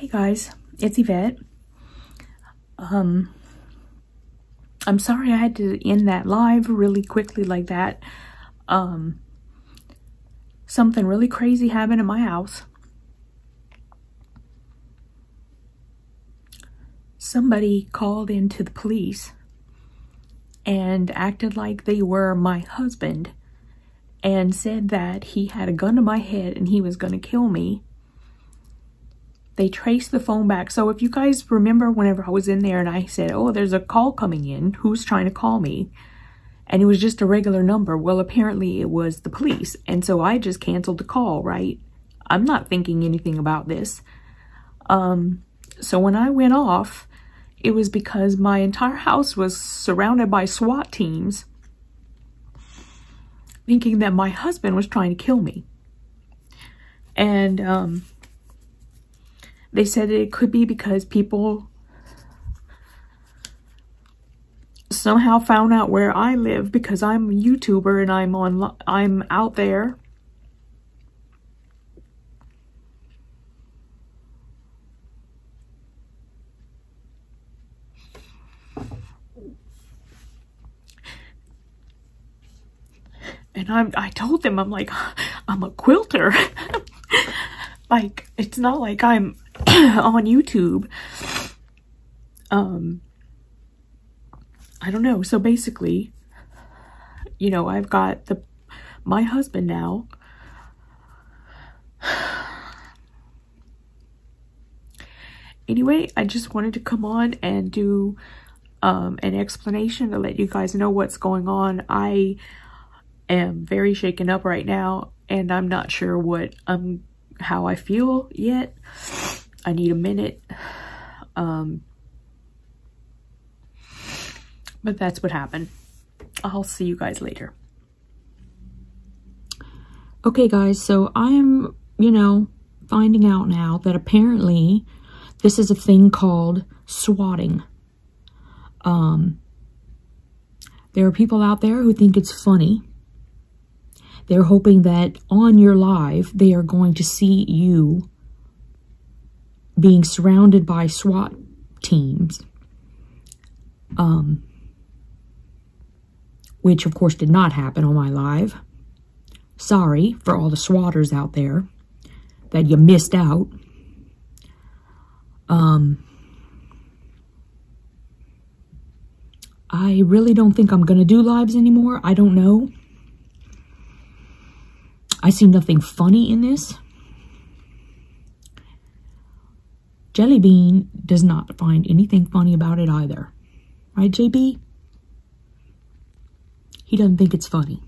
Hey guys, it's Yvette. Um, I'm sorry I had to end that live really quickly like that. Um, something really crazy happened in my house. Somebody called into the police and acted like they were my husband and said that he had a gun to my head and he was going to kill me they traced the phone back. So if you guys remember whenever I was in there and I said, oh, there's a call coming in, who's trying to call me? And it was just a regular number. Well, apparently it was the police. And so I just canceled the call, right? I'm not thinking anything about this. Um, so when I went off, it was because my entire house was surrounded by SWAT teams thinking that my husband was trying to kill me. And um, they said it could be because people somehow found out where I live because I'm a YouTuber and I'm on I'm out there. And I'm I told them I'm like I'm a quilter. like it's not like I'm on YouTube. Um, I don't know. So basically, you know, I've got the my husband now. Anyway, I just wanted to come on and do um, an explanation to let you guys know what's going on. I am very shaken up right now and I'm not sure what I'm how I feel yet. I need a minute. Um, but that's what happened. I'll see you guys later. Okay, guys, so I'm, you know, finding out now that apparently this is a thing called swatting. Um, there are people out there who think it's funny. They're hoping that on your live, they are going to see you being surrounded by SWAT teams, um, which of course did not happen on my live. Sorry for all the swatters out there that you missed out. Um, I really don't think I'm going to do lives anymore. I don't know. I see nothing funny in this. Jellybean does not find anything funny about it either. Right, JB? He doesn't think it's funny.